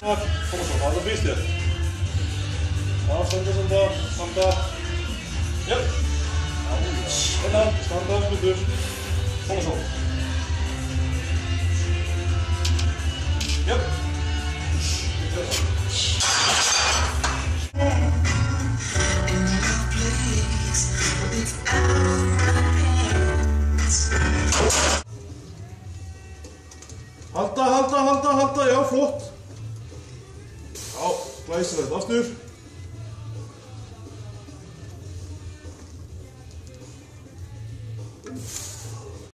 Bak, kom eens op, handen beste. Afstand is een dag, standa. Yep. En dan, standa, goed dus. Kom eens op. Yep. Halta, halta, halta, halta. Ja, flott. Já, glæsilegt aftur.